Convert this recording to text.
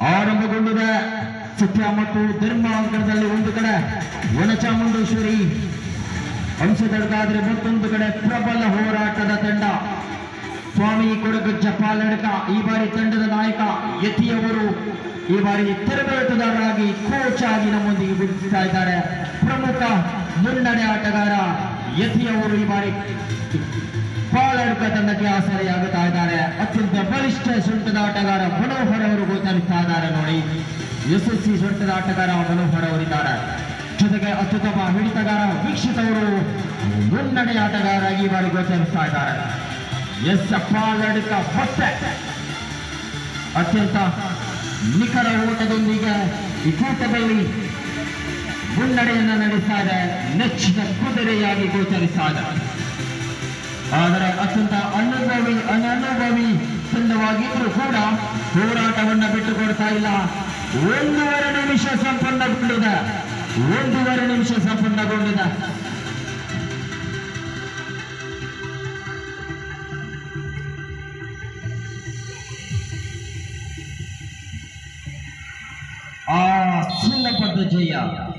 ಆರಂಭಗೊಂಡಿದೆ. ಸತ್ಯ ಮತ್ತು ಧರ್ಮ ಅಂಕಣದಲ್ಲಿ ಒಂದು ಕಡೆ ವನಚಾಮುಂಡೇಶ್ವರಿ ಅಂಶದಡ್ಗಾದ್ರೆ ಮತ್ತೊಂದು ಕಡೆ ಪ್ರಬಲ ಹೋರಾಟದ ತಂಡ. ಸ್ವಾಮಿ ಕೊಡಗಜ್ಜ ಪಾಲಡಕ, ಈ ಬಾರಿ ತಂಡದ ನಾಯಕ ಯತಿಯವರು, ಈ ಬಾರಿ ತರಬೇತುದಾರರಾಗಿ ಕೋಚ್ ಆಗಿ ನಮ್ಮೊಂದಿಗೆ ಗುರುತಿಸ್ತಾ ಇದ್ದಾರೆ. ಪ್ರಮುಖ ಮುನ್ನಡೆ ಆಟಗಾರ ಯತಿಯವರು ಈ ಬಾರಿ ಪಾಲಡ್ಕ ತಂಡಕ್ಕೆ ಆಸರೆಯಾಗುತ್ತಾ ಇದ್ದಾರೆ. ಅತ್ಯಂತ ಬಲಿಷ್ಠ ಸೊಂಟದ ಆಟಗಾರ ಮನೋಹರ್ ಅವರು ಗೋಚರಿಸ್ತಾ ಇದ್ದಾರೆ ನೋಡಿ. ಯಶಸ್ವಿ ಸೊಂಟದ ಆಟಗಾರ ಮನೋಹರ್ ಅವರಿದ್ದಾರೆ ಜೊತೆಗೆ ಅತ್ಯುತ್ತಮ ಹಿಡಿತಗಾರ ವೀಕ್ಷಿತ ಅವರು ಮುನ್ನಡೆ ಆಟಗಾರ ಈ ಬಾರಿ ಗೋಚರಿಸ್ತಾ ಇದ್ದಾರೆ. ಎಸ್ ಪಾಲಡ್ಕ ಮತ್ತೆ ಅತ್ಯಂತ ನಿಖರ ಓಟದೊಂದಿಗೆ ಈ ಕೂಟದಲ್ಲಿ ಮುನ್ನಡೆಯನ್ನ ನಡೆಸಾದ, ನೆಚ್ಚಿನ ಕುದುರೆಯಾಗಿ ಗೋಚರಿಸಾದ. ಆದರೆ ಅತ್ಯಂತ ಅನುಭವಿ, ಅನನುಭವಿ ತಂಡವಾಗಿದ್ರು ಕೂಡ ಹೋರಾಟವನ್ನ ಬಿಟ್ಟುಕೊಡ್ತಾ ಇಲ್ಲ. ಒಂದೂವರೆ ನಿಮಿಷ ಸಂಪನ್ನಗೊಂಡಿದೆ. ಒಂದೂವರೆ ನಿಮಿಷ ಸಂಪನ್ನಗೊಂಡಿದೆ. ಆ ಚಿನ್ನಪದ ಜಯ.